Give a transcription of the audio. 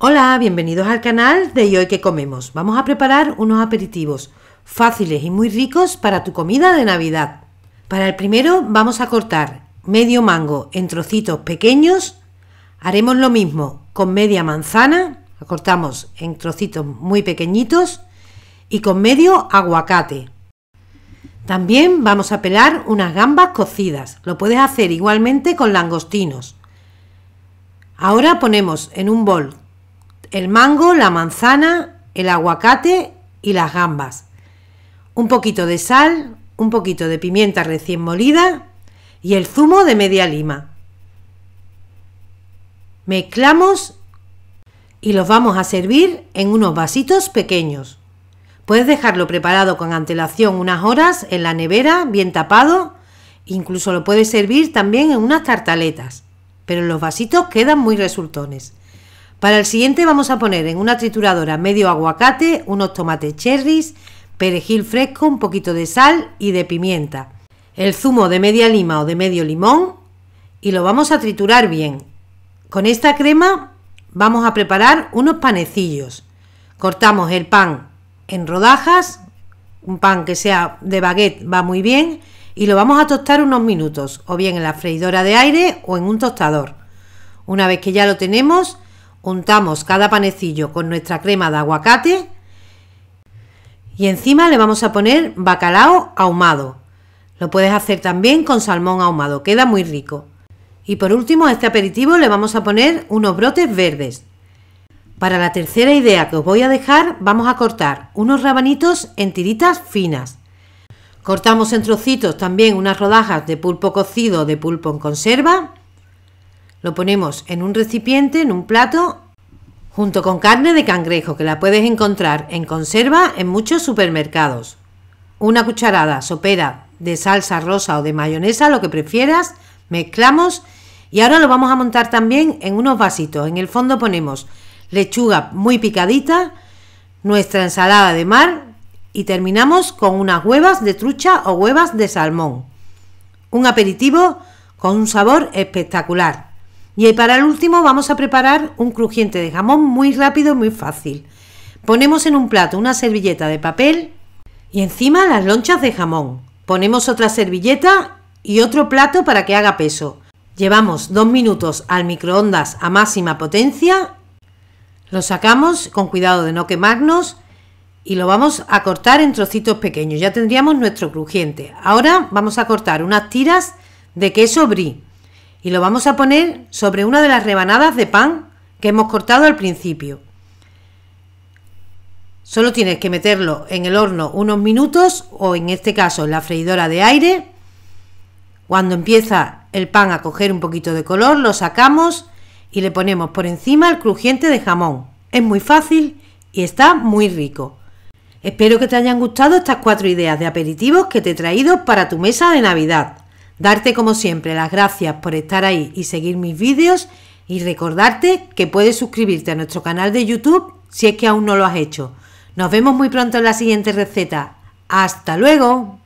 Hola, bienvenidos al canal de Hoy que comemos. Vamos a preparar unos aperitivos fáciles y muy ricos para tu comida de Navidad. Para el primero vamos a cortar medio mango en trocitos pequeños. Haremos lo mismo con media manzana, la cortamos en trocitos muy pequeñitos y con medio aguacate. También vamos a pelar unas gambas cocidas. Lo puedes hacer igualmente con langostinos. Ahora ponemos en un bol el mango, la manzana, el aguacate y las gambas. Un poquito de sal, un poquito de pimienta recién molida y el zumo de media lima. Mezclamos y los vamos a servir en unos vasitos pequeños. Puedes dejarlo preparado con antelación unas horas en la nevera, bien tapado. Incluso lo puedes servir también en unas tartaletas. Pero los vasitos quedan muy resultones. Para el siguiente vamos a poner en una trituradora medio aguacate, unos tomates cherries, perejil fresco, un poquito de sal y de pimienta, el zumo de media lima o de medio limón y lo vamos a triturar bien. Con esta crema vamos a preparar unos panecillos. Cortamos el pan en rodajas, un pan que sea de baguette va muy bien y lo vamos a tostar unos minutos, o bien en la freidora de aire o en un tostador. Una vez que ya lo tenemos, Untamos cada panecillo con nuestra crema de aguacate y encima le vamos a poner bacalao ahumado. Lo puedes hacer también con salmón ahumado, queda muy rico. Y por último a este aperitivo le vamos a poner unos brotes verdes. Para la tercera idea que os voy a dejar vamos a cortar unos rabanitos en tiritas finas. Cortamos en trocitos también unas rodajas de pulpo cocido de pulpo en conserva lo ponemos en un recipiente, en un plato, junto con carne de cangrejo, que la puedes encontrar en conserva en muchos supermercados. Una cucharada sopera de salsa rosa o de mayonesa, lo que prefieras, mezclamos y ahora lo vamos a montar también en unos vasitos. En el fondo ponemos lechuga muy picadita, nuestra ensalada de mar y terminamos con unas huevas de trucha o huevas de salmón. Un aperitivo con un sabor espectacular. Y para el último vamos a preparar un crujiente de jamón muy rápido y muy fácil. Ponemos en un plato una servilleta de papel y encima las lonchas de jamón. Ponemos otra servilleta y otro plato para que haga peso. Llevamos dos minutos al microondas a máxima potencia. Lo sacamos con cuidado de no quemarnos y lo vamos a cortar en trocitos pequeños. Ya tendríamos nuestro crujiente. Ahora vamos a cortar unas tiras de queso brie y lo vamos a poner sobre una de las rebanadas de pan que hemos cortado al principio. Solo tienes que meterlo en el horno unos minutos o en este caso en la freidora de aire. Cuando empieza el pan a coger un poquito de color lo sacamos y le ponemos por encima el crujiente de jamón. Es muy fácil y está muy rico. Espero que te hayan gustado estas cuatro ideas de aperitivos que te he traído para tu mesa de Navidad. Darte como siempre las gracias por estar ahí y seguir mis vídeos y recordarte que puedes suscribirte a nuestro canal de YouTube si es que aún no lo has hecho. Nos vemos muy pronto en la siguiente receta. ¡Hasta luego!